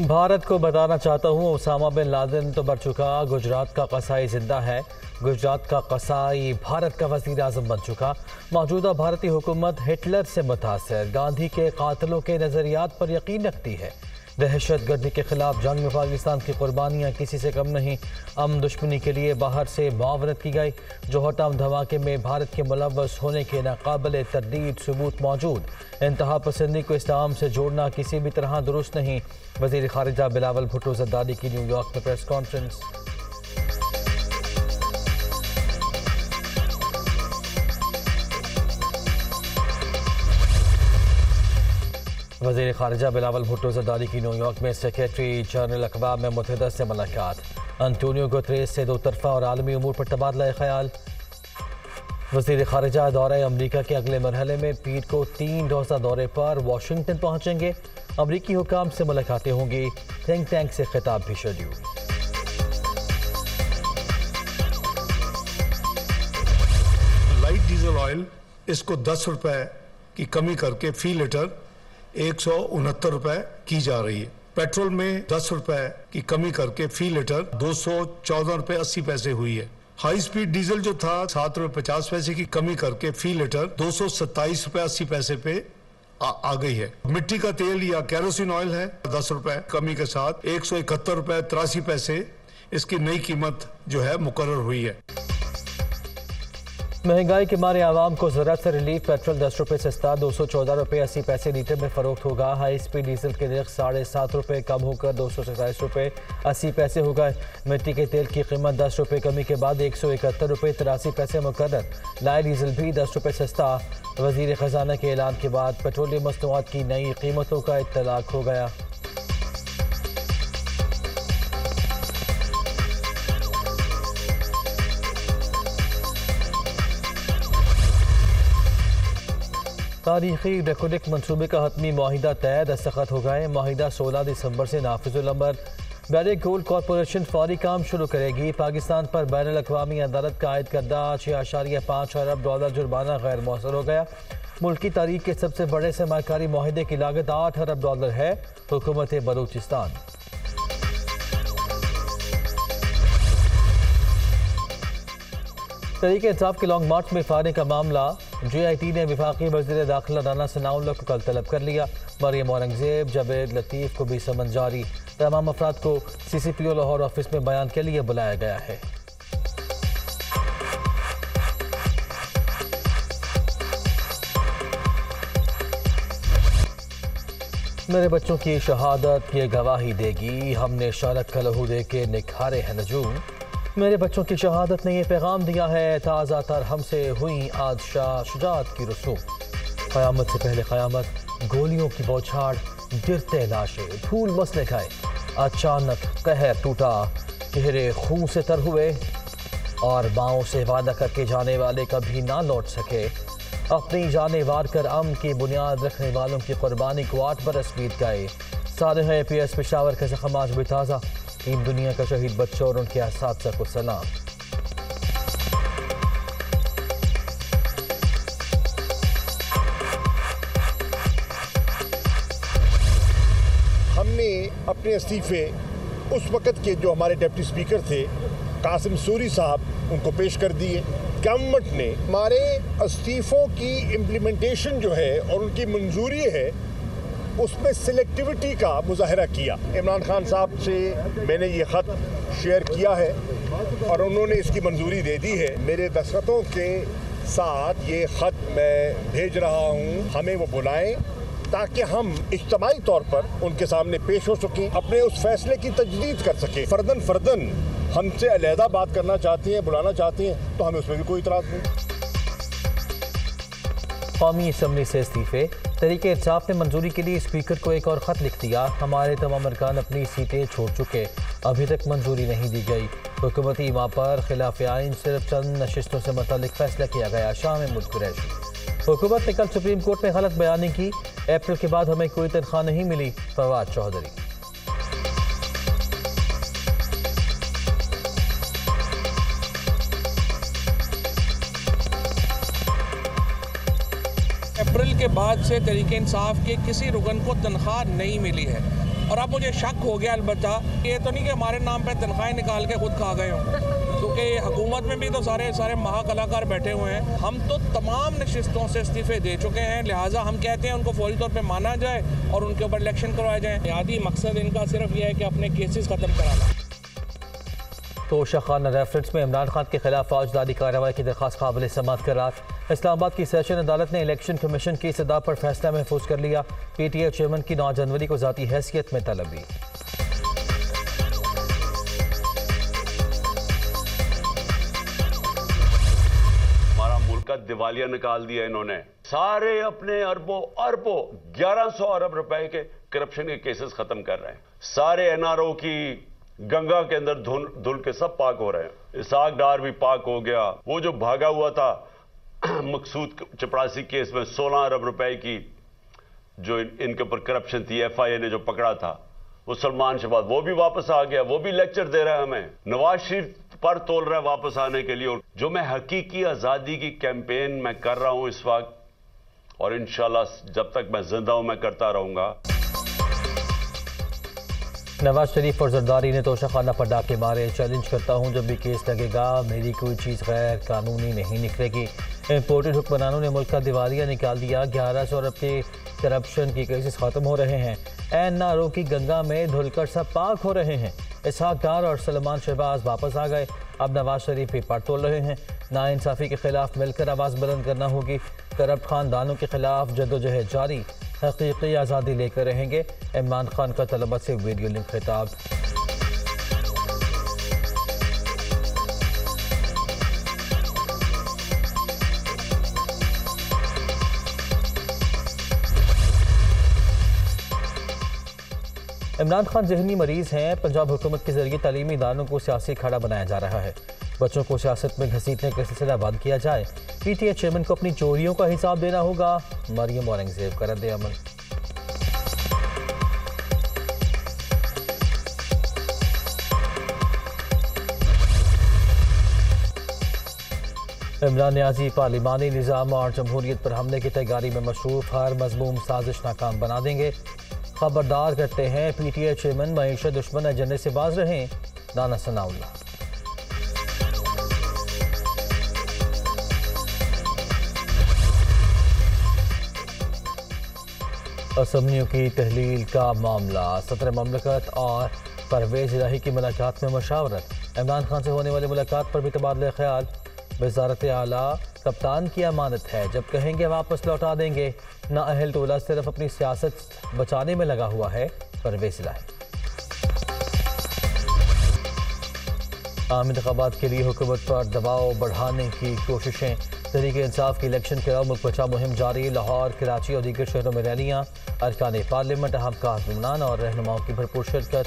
भारत को बताना चाहता हूँ उसामा बिन लादेन तो बढ़ चुका, गुजरात का कसाई ज़िंदा है। गुजरात का कसाई भारत का वज़ीर अजम बन चुका। मौजूदा भारतीय हुकूमत हिटलर से मुतासर, गांधी के कातलों के नज़रियात पर यकीन रखती है। दहशत गर्दी के खिलाफ जंग में पाकिस्तान की कुर्बानियाँ किसी से कम नहीं। अम दुश्मनी के लिए बाहर से मावरत की गई जोहटाम धमाके में भारत के मुलवस होने के नाकबिल तरदीद सबूत मौजूद। इंतहा पसंदी को इस्लाम से जोड़ना किसी भी तरह दुरुस्त नहीं। वज़ीर खारजा बिलावल भुट्टो जद्दारी की न्यूयॉर्क में प्रेस कॉन्फ्रेंस। वज़ीर खारजा बिलावल भुट्टो जरदारी की न्यूयॉर्क में सेक्रेटरी जनरल अखबार में मुतहद से मुलाकात। अंतोनियो गुतरेस से दो तरफा और आलमी अमूर पर तबादला ख्याल। वज़ीर खारजा दौरे अमरीका के अगले मरहले में पीर को तीन रोज़ा दौरे पर वाशिंगटन पहुँचेंगे। अमरीकी हुकाम से मुलाकातें होंगी। थिंक टैंक से खिताब भी शेड्यूल। लाइट डीजल ऑयल, इसको दस रुपए की कमी करके फ़ी लीटर एक सौ उनहत्तर रुपए की जा रही है। पेट्रोल में दस रुपए की कमी करके फ़ी लीटर दो सौ चौदह रुपए अस्सी पैसे हुई है। हाई स्पीड डीजल जो था सात रुपए पचास पैसे की कमी करके फ़ी लीटर दो सौ सत्ताईस रुपए अस्सी पैसे पे आ, आ गई है। मिट्टी का तेल या कैरोसिन ऑयल है दस रुपए कमी के साथ एक सौ इकहत्तर रुपए तिरासी पैसे। इसकी नई कीमत जो है मुकर हुई है। महँगाई के मारे आवाम को ज़रूरत से रिलीफ, पेट्रोल दस रुपये सस्ता दो सौ चौदह रुपये अस्सी पैसे लीटर में फरोख्त होगा। हाई स्पीड डीजल के रेट साढ़े सात रुपये कम होकर दो सौ सत्ताईस रुपये अस्सी पैसे हो गए। मिट्टी के तेल की कीमत दस रुपये कमी के बाद एक सौ इकहत्तर रुपये तिरासी पैसे मुकर लाए डीजल भी दस रुपये सस्ता। वज़ीर खजाना के ऐलान के बाद पेट्रोलियम मसनूआत की नई कीमतों का इतलाक हो गया। तारीखी रेकोडिक मनसूबे का हतमी माहिदा तय, दस्तखत हो गए। माहिदा सोलह दिसंबर से नाफिजुलमर बैरिक गोल्ड कॉरपोरेशन फौरी काम शुरू करेगी। पाकिस्तान पर बैन अवी अदालत का आयद करदा। छः आशारिया पाँच अरब डॉलर जुर्माना गैर मौसर हो गया। मुल्क तारीख के सबसे बड़े सरमाकारी माहे की लागत आठ अरब डॉलर है। हुकूमत बलूचिस्तान। तरीके इंसाफ के लॉन्ग मार्च में फारे का मामला। जे आई टी ने विफाकी वज़ीर दाखिला राना सनाउल्ला को कल तलब कर लिया। मरियम औरंगज़ेब, जवेद लतीफ़ को भी समन जारी। तमाम अफराद को C C P O Lahore office में बयान के लिए बुलाया गया है। मेरे बच्चों की शहादत ये गवाही देगी। हमने शारक का लहू दे के निखारे हैं नजूम। मेरे बच्चों की शहादत ने यह पैगाम दिया है, ताज़ा तर हमसे हुई आज शाह शुजात की रसूम क़यामत से पहले क़यामत, गोलियों की बौछाड़ गिरते लाशें, धूल मसले खाए, अचानक कहर टूटा, चेहरे खून से तर हुए, और बाहों से वादा करके जाने वाले कभी ना लौट सके। अपनी जाने वार कर अम की बुनियाद रखने वालों की कुर्बानी को आठ बरस बीत गए। सारे हैं पी एस पेशावर के जख्म आज भी ताज़ा। तीन दुनिया का शहीद बच्चों और उनके इस को सलाम। हमने अपने इस्तीफे उस वक़्त के जो हमारे डिप्टी स्पीकर थे, कासिम सूरी साहब, उनको पेश कर दिए। गवर्नमेंट ने हमारे इस्तीफ़ों की इम्प्लीमेंटेशन जो है और उनकी मंजूरी है उसमें सिलेक्टिविटी का मुजाहरा किया। इमरान खान साहब से मैंने ये ख़त शेयर किया है और उन्होंने इसकी मंजूरी दे दी है। मेरे दस्तखतों के साथ ये ख़त मैं भेज रहा हूँ। हमें वो बुलाएँ ताकि हम इज्तमाही तौर पर उनके सामने पेश हो सकें, अपने उस फैसले की तजदीद कर सकें। फ़र्दन फ़र्दन हमसे अलहदा बात करना चाहते हैं, बुलाना चाहते हैं तो हमें उसमें भी कोई इतराज़ नहीं। कौमी इसम्बली से इस्तीफे। तरीके इंसाफ ने मंजूरी के लिए स्पीकर को एक और ख़त लिख दिया। हमारे तमाम अरकान अपनी सीटें छोड़ चुके। अभी तक मंजूरी नहीं दी गई। हुकूमती माँ पर खिलाफ आइन सिर्फ़ चंद नशस्तों से मुतल फैसला किया गया, शाम मुल्क कुरैशी। हुकूमत ने कल सुप्रीम कोर्ट में गलत बयानी की। अप्रैल के बाद हमें कोई तनख्वाह नहीं मिली, फवाद चौधरी। के बाद से तरीके इंसाफ के किसी रुकन को तनख्वाह नहीं मिली है। और अब मुझे शक हो गया अलबत् ये तो नहीं कि हमारे नाम पर तनख्वाहें निकाल के खुद खा गए हों। क्योंकि हुकूमत में भी तो सारे सारे महाकलाकार बैठे हुए हैं। हम तो तमाम नशस्तों से इस्तीफे दे चुके हैं, लिहाजा हम कहते हैं उनको फौरी तौर पर माना जाए और उनके ऊपर इलेक्शन करवाए जाए। बुनियादी मकसद इनका सिर्फ़ यह है कि अपने केसेस ख़त्म कराना। तोशा खान रेफरेंस में इमरान खान के खिलाफ फौजदारी कार्रवाई की दरख्वास्त काबिल समात करार। इस्लामाबाद की सेशन अदालत ने इलेक्शन कमीशन की सदा पर फैसला महफूज कर लिया। पी टी ए चेयरमैन की नौ जनवरी को जाती हैसियत में तलबी। दिवालिया निकाल दिया इन्होंने। सारे अपने अरबों अरबों 1100 अरब रुपए के करप्शन के केसेस खत्म कर रहे हैं। सारे एनआरओ की गंगा के अंदर धुल धुल के सब पाक हो रहे हैं। इसाक डार भी पाक हो गया। वो जो भागा हुआ था मकसूद चपरासी केस में 16 अरब रुपए की जो इन, इनके ऊपर करप्शन थी एफआईए ने जो पकड़ा था वो सलमान वो भी वापस आ गया। वो भी लेक्चर दे रहा है हमें। नवाज़ शरीफ पर तोल रहा है वापस आने के लिए। और जो मैं हकीकी आज़ादी की कैंपेन मैं कर रहा हूँ इस वक्त और इंशाल्लाह जब तक मैं ज़िंदा हूँ मैं करता रहूँगा। नवाज़ शरीफ और जरदारी ने तोशा खाना पर डाके मारे चैलेंज करता हूँ, जब भी केस लगेगा, मेरी कोई चीज़ गैर कानूनी नहीं निकलेगी। इम्पोर्टेड हुक्मरानों ने मुल्क का दिवालिया निकाल दिया, ग्यारह सौ अरब के करप्शन की केसेस ख़त्म हो रहे हैं। एन आर ओ की गंगा में धुलकर सब पाक हो रहे हैं। इसहाक डार और सलमान शहबाज वापस आ गए। अब नवाज़ शरीफ भी पट तोड़ रहे हैं। नाइंसाफ़ी के खिलाफ मिलकर आवाज़ बुलंद करना होगी। करप्ट खानदानों के खिलाफ जदोजहद जारी। हकीकी आज़ादी लेकर रहेंगे। इमरान खान का तलबा से वीडियो लिंक खिताब। इमरान खान जहनी मरीज़ हैं। पंजाब हुकूमत के ज़रिए तलीमी इदारों को सियासी खड़ा बनाया जा रहा है। बच्चों को सियासत में घसीटने का सिलसिला बंद किया जाए। पी टी ए चेयरमैन को अपनी चोरियों का हिसाब देना होगा। मरियम औरंगज़ेब का रद्द अमल। इमरान न्याजी पार्लिमानी निज़ाम और जमहूरियत पर हमले की तैयारी में मशरूफ, हर मजमूम साजिश नाकाम बना देंगे। खबरदार करते हैं पी टी ए चेयरमैन मीशत दुश्मन एजेंडे से बाज रहें नाना सनाउल्ला असमियों की तहलील का मामला, सदर ममलकत और परवेज इलाही की मुलाकात में मशावरत। इमरान खान से होने वाली मुलाकात पर भी तबादला ख्याल। वजारत आला कप्तान की अमानत है, जब कहेंगे वापस लौटा देंगे। ना अहल टोला सिर्फ़ अपनी सियासत बचाने में लगा हुआ है, परवेज इलाही। आम इंतबात के लिए हुकूमत पर दबाव बढ़ाने की कोशिशें। तरीके इंसाफ की इलेक्शन के अलावा मुल्क बचा मुहिम जारी। लाहौर, कराची और दीगर शहरों में रैलियाँ, अरकान पार्लियामेंट अहम कारकुनान और रहनुमाओं की भरपूर शिरकत।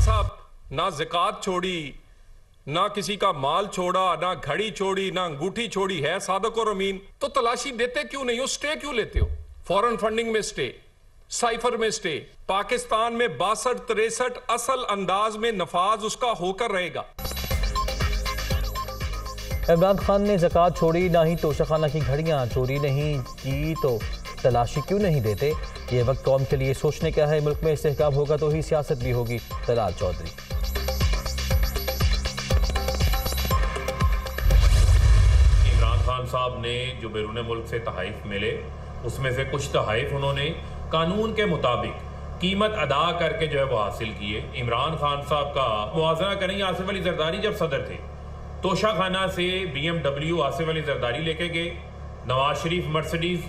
साहब, ना जिकात छोड़ी, ना किसी का माल छोड़ा, ना घड़ी छोड़ी, ना अंगूठी छोड़ी, है सादक और अमीन। तो तलाशी देते क्यों नहीं हो? स्टे क्यों लेते हो? फॉरेन फंडिंग में स्टे। साइफर में स्टे पाकिस्तान में बासठ तिरसठ असल अंदाज में नफाज उसका होकर रहेगा। इमरान खान ने जक़ात छोड़ी ना ही तोशाखाना की घड़ियाँ। चोरी नहीं की तो तलाशी क्यों नहीं देते? ये वक्त कौम के लिए सोचने का है? मुल्क में इसकाम होगा तो ही सियासत भी होगी। तलाल चौधरी। इमरान खान साहब ने जो बैरून मुल्क से तहाइफ मिले उसमें से कुछ तहाइफ उन्होंने कानून के मुताबिक कीमत अदा करके जो है वो हासिल किए। इमरान खान साहब का मुआजना करें आसिफ अली जरदारी जब सदर थे, तोशा खाना से B M W Asif Ali Zardari लेके गए, नवाज़ शरीफ मर्सडीज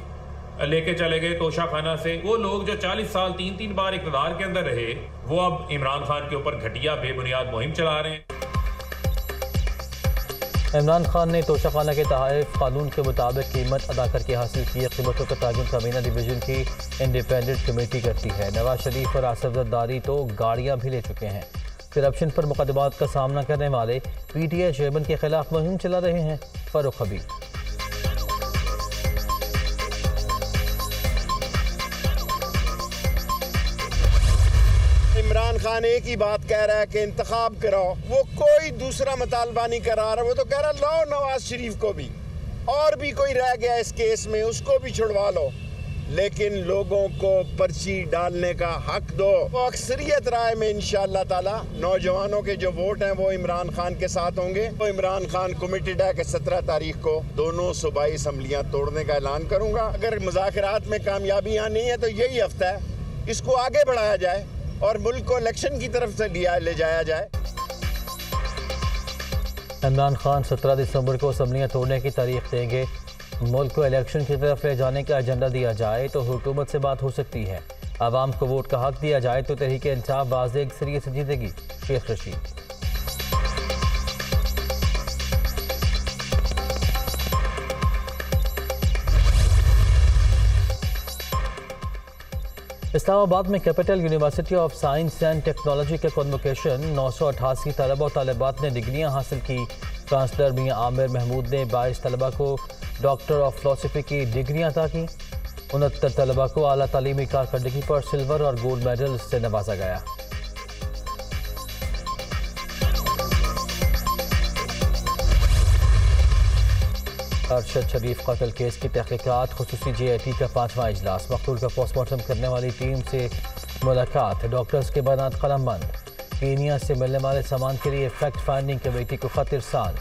लेके चले गए तोशा खाना से। वो लोग जो 40 साल तीन तीन बार इकतदार के अंदर रहे, वो अब इमरान खान के ऊपर घटिया बेबुनियाद मुहिम चला रहे हैं। इमरान खान ने तोशाखाना के तहफ़ कानून के मुताबिक कीमत अदा करके हासिल की कीमतों का ताजुन काबीना डिवीज़न की इंडिपेंडेंट कमेटी करती है। नवाज़ शरीफ और आसफ जरदारी तो गाड़ियाँ भी ले चुके हैं। करप्शन पर मुकदमात का सामना करने वाले पी टी आई चेयरमैन के खिलाफ मुहिम चला रहे हैं। फरुख हबीब खान एक ही बात कह रहा है कि इंतखाब कराओ। वो कोई दूसरा मुतालबा नहीं करा रहा, वो तो कह रहा लाओ नवाज़ शरीफ को भी। और भी कोई रह गया इस केस में, उसको भी छुड़वा लो। लेकिन लोगों को पर्ची डालने का हक दो। वो अक्सरियत राय में इन ताला, नौजवानों के जो वोट हैं, वो इमरान खान के साथ होंगे। तो इमरान खान कमिटेड है कि सत्रह तारीख को दोनों सूबाई असम्बलियाँ तोड़ने का ऐलान करूँगा। अगर मुजाकरात में कामयाबियाँ नहीं है तो यही हफ़्ता है। इसको आगे बढ़ाया जाए। और मुल्क को इलेक्शन की तरफ़ से लिया, ले जाया जाए। इमरान खान सत्रह दिसंबर को असम्बलियाँ तोड़ने की तारीख देंगे। मुल्क को इलेक्शन की तरफ़ ले जाने का एजेंडा दिया जाए तो हुकूमत से बात हो सकती है। आवाम को वोट का हक दिया जाए तो तहरीक इंसाफ वाजे से जीतेगी, शेख रशीद। इस्लामाबाद में capital university of science and technology के कन्वोकेशन नौ सौ अठासी तलबा तलबात ने डिग्रियाँ हासिल की। चांसलर मियाँ आमिर महमूद ने बाईस तलबा को डॉक्टर ऑफ़ फिलोसफी की डिग्रियाँ अदा की। उनहत्तर तलबा को अली तलीमी कारकर्दगी पर सिल्वर और गोल्ड मेडल से नवाजा गया। अरशद शरीफ कतल केस की तहकीकत, खसूसी जे आई टी का पाँचवा अजलास मकतूल का पोस्टमार्टम करने वाली टीम से मुलाकात। डॉक्टर्स के बयान कलम बंद कीनिया से मिलने वाले सामान के लिए फैक्ट फाइंडिंग कमेटी को खत इरसाल